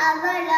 അവളോ